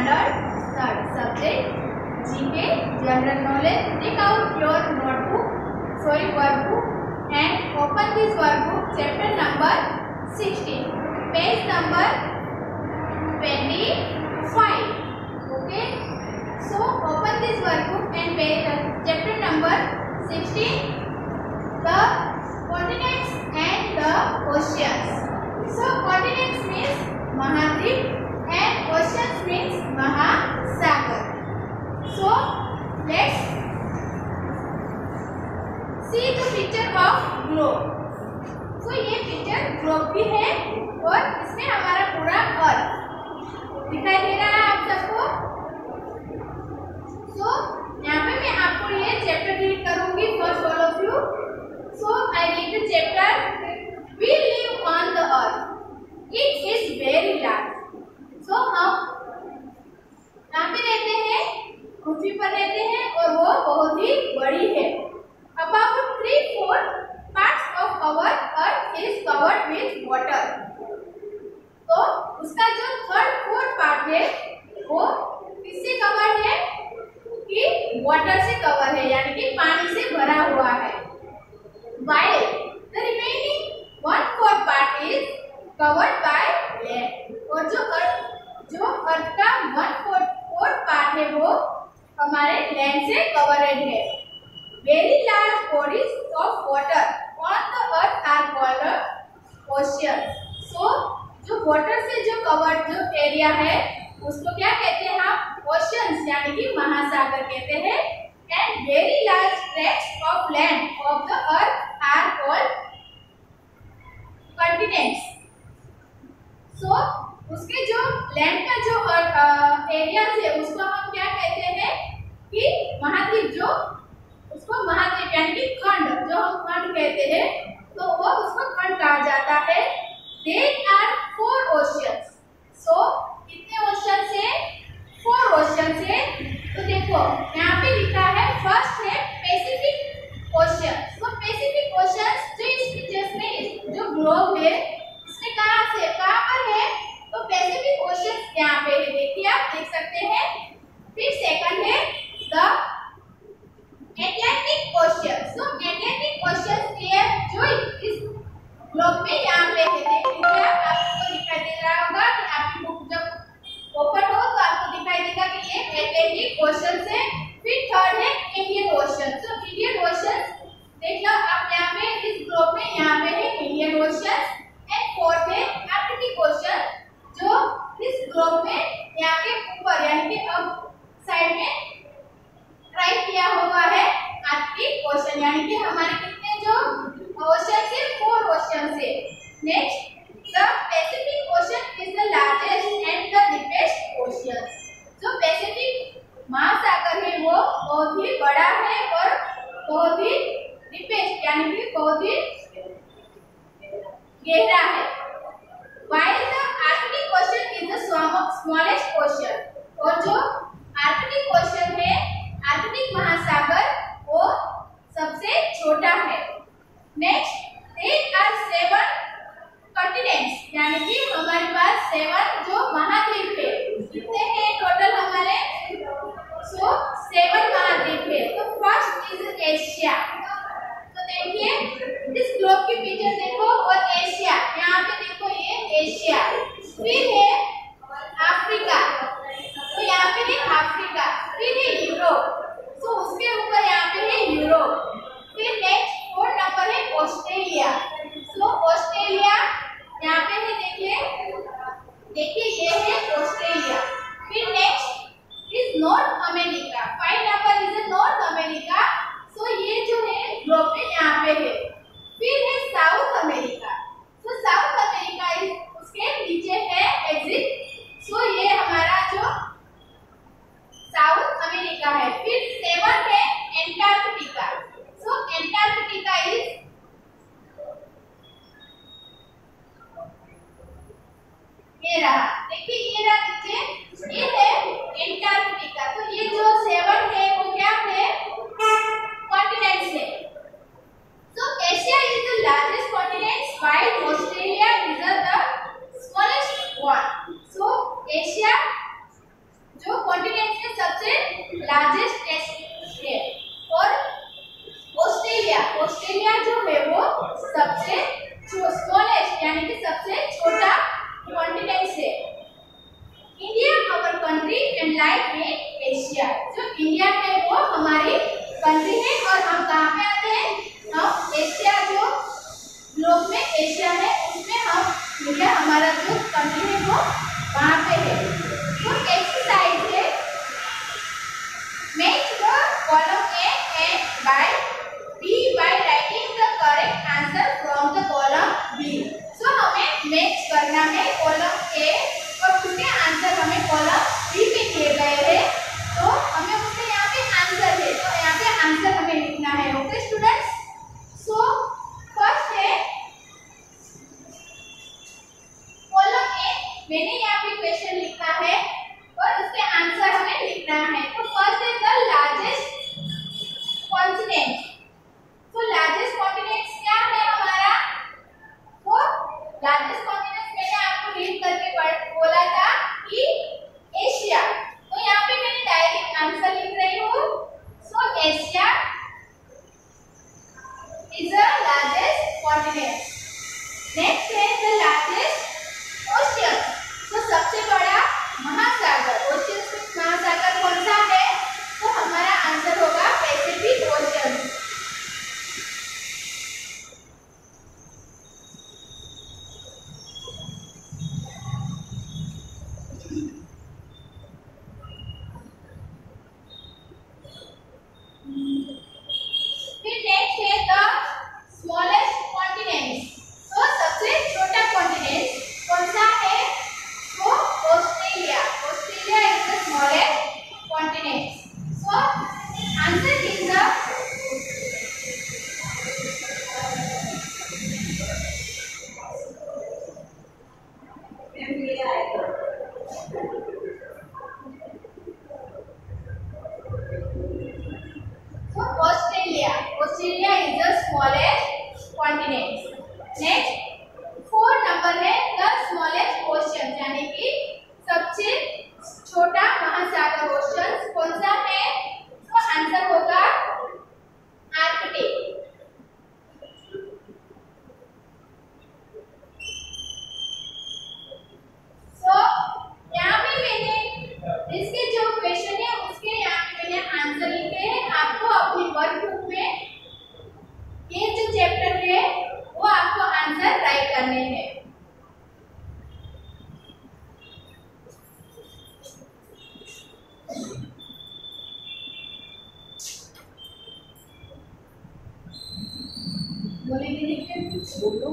standard third subject GK general knowledge take out your notebook sorry workbook and open this workbook chapter number 16 page number 25 okay so open this workbook and page uh, chapter number 16 the continents and the oceans so continents means mahadvip and oceans means mahasagar so let's see the picture of globe. So ये picture globe की है और इसमें हमारा पूरा अर्थ दिखाई दे रहा है आप सबको। So, यहाँ पे मैं आपको ये चैप्टर रीड करूँगी first all of you so I read the chapter we live on the earth it is very large so हम यहाँ पे रहते हैं रहते हैं और वो बहुत ही बड़ी है। About three four part of our earth is covered with water तो उसका जो थर्ड फोर्थ पार्ट है वो किससे कवर्ड है कि वाटर से कवर है यानी कि पानी से भरा हुआ है while the remaining one fourth part is covered by land और जो अर्थ जो अर्थ का वन फोर्थ फोर्थ पार्ट है वो हमारे लैंड से कवरेड है। Very large bodies of water on the earth are called ocean so जो वाटर से जो कवर्ड जो एरिया है, उसको क्या कहते हैं हम ओशियंस यानी कि महासागर कहते हैं। And very large tracts of land of the earth are called continents so उसके जो लैंड का जो एरिया है उसको हम क्या कहते हैं कि महाद्वीप जो उसको महाद्वीप यानी कि खंड जो हम खंड कहते हैं तो वो उसको खंड कहा जाता है there are four oceans so कितने ओशियन से फोर ओशियन से तो देखो यहाँ पे लिखा है फ़र्स्ट है Pacific ocean so Pacific ocean जो इस पिक्चर्स में जो ग्लोब है इसमें कहाँ से कहाँ पर है तो पैसिफिक ओशियन यहाँ पे है देखिए आप देख सकते हैं फिर सेकंड है the Atlantic ocean so Atlantic ocean ये जो इस ग्लोब में यहाँ पे है देख लीजिए आप आपको दिखाई दे रहा होगा कि आपकी बुक जब ओपन हो तो आपको दिखाई देगा कि ये एटलांटिक ओशियन से फिर थर्ड है Indian ocean so Indian ocean देख लो आप यहाँ पे इस ग्लोब में यहाँ पे है इंडियन ओशियन एंड फोर्थ है आर्कटिक ओशियन जो इस ग्लोब में यहाँ के ऊपर यानी कि अब साइड में राइट किया हुआ है आर्कटिक ओशन यानी कि हमारे कितने जो ओशन से फोर ओशन से next the Pacific ocean is the largest and the deepest ocean जो पैसिफिक महासागर है वो बहुत ही बड़ा है और बहुत ही डिपेस्ट यानी कि बहुत ही गहरा है। While the Arctic question is the smallest question और जो आर्कटिक क्वेश्चन है आर्कटिक महासागर, वो सबसे छोटा है। Next there are seven continents यानी कि हमारे पास सेवन जो महाद्वीप है कितने हैं टोटल हमारे सो सेवन महाद्वीप है तो फ़र्स्ट इज़ एशिया तो देखिए इस ग्लोब के पीछे देखो और एशिया यहाँ पे देखो ये एशिया फिर है familiar Australia is the smallest continent next four number है द स्मॉलेस्ट ओशन यानी कि सबसे छोटा महासागर बोलने के लिए छोड़ो